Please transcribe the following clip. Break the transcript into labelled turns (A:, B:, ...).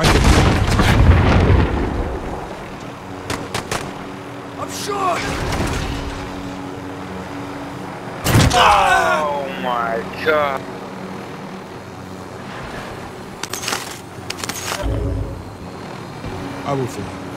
A: I can... I'm sure.
B: Oh my god.
C: I will fly.